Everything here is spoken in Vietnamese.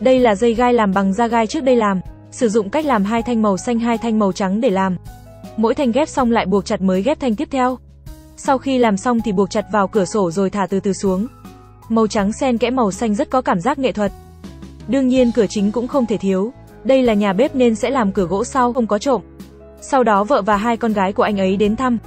Đây là dây gai làm bằng da gai trước đây làm, sử dụng cách làm hai thanh màu xanh hai thanh màu trắng để làm. Mỗi thanh ghép xong lại buộc chặt mới ghép thanh tiếp theo. Sau khi làm xong thì buộc chặt vào cửa sổ rồi thả từ từ xuống. Màu trắng xen kẽ màu xanh rất có cảm giác nghệ thuật. Đương nhiên cửa chính cũng không thể thiếu. Đây là nhà bếp nên sẽ làm cửa gỗ sau, không có trộm. Sau đó vợ và hai con gái của anh ấy đến thăm,